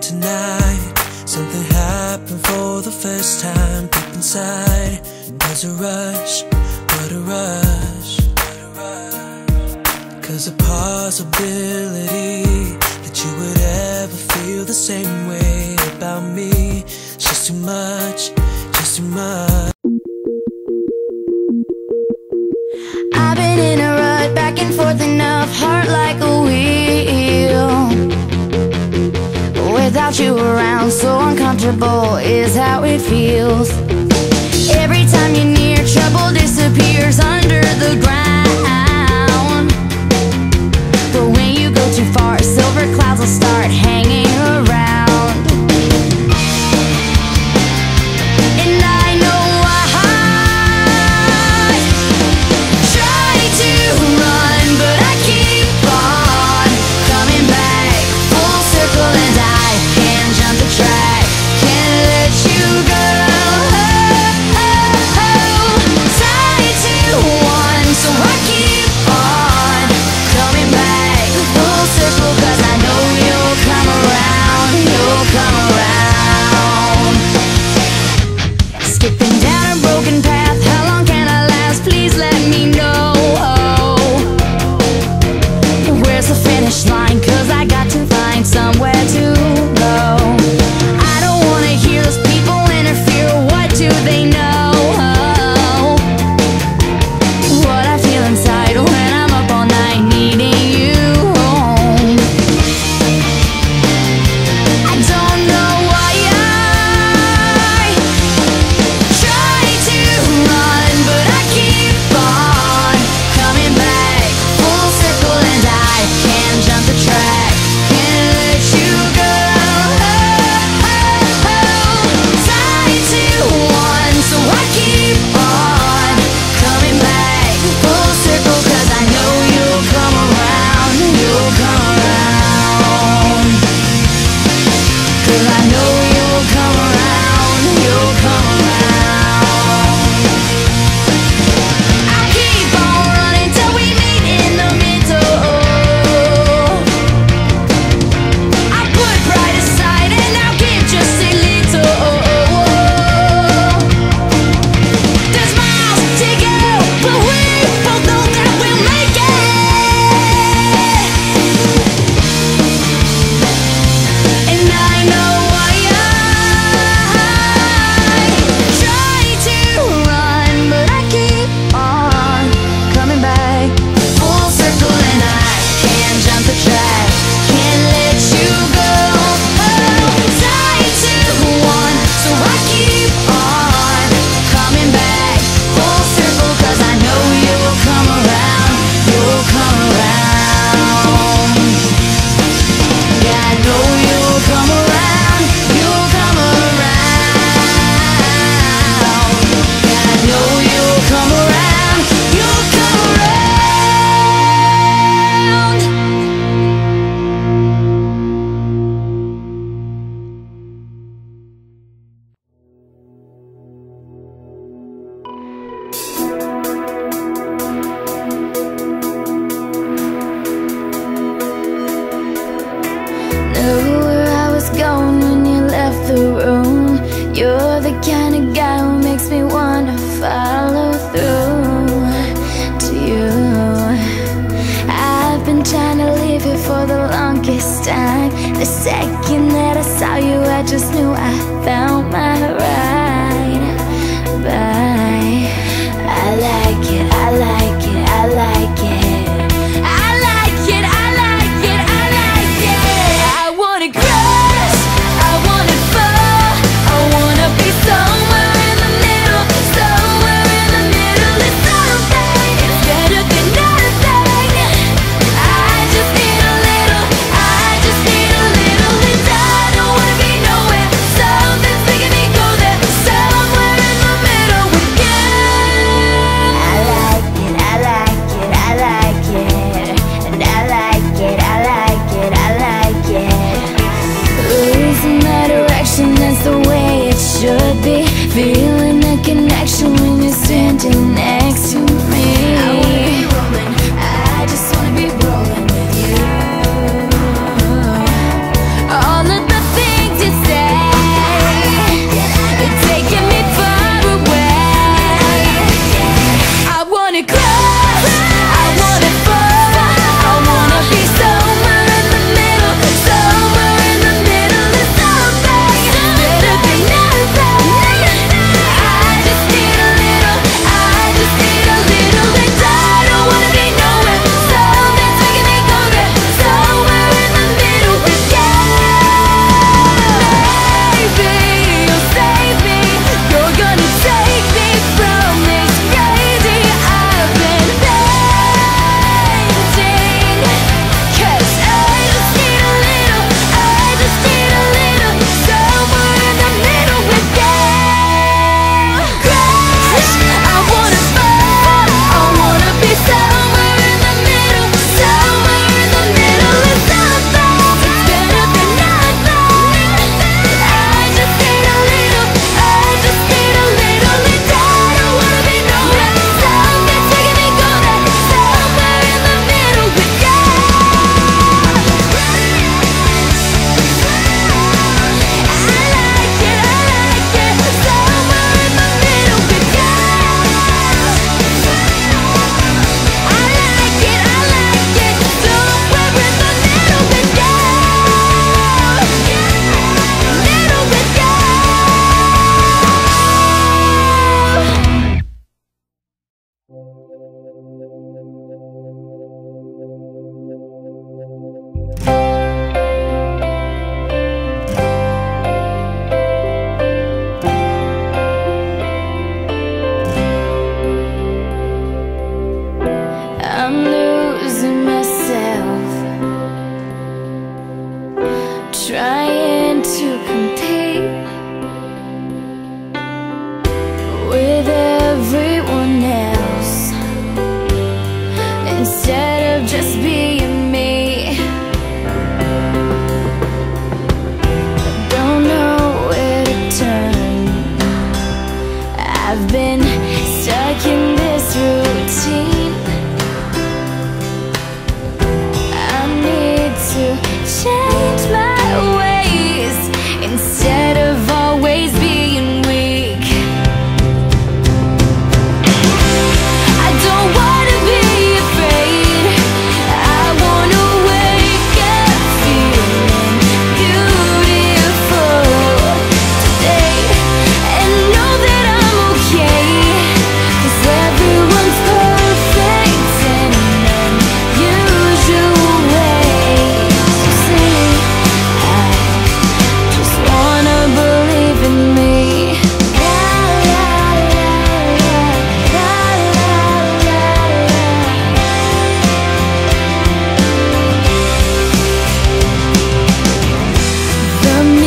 tonight. Something happened for the first time Deep inside. There's a rush What a rush. Cause the possibility That you would ever feel the same way about me too much, just too much. I've been in a rut, back and forth enough, heart like a wheel. Without you around, so uncomfortable is how it feels. kind of guy who makes me wanna follow through to you. I've been trying to leave you for the longest time. The second that I saw you I just knew I found my right. 谢。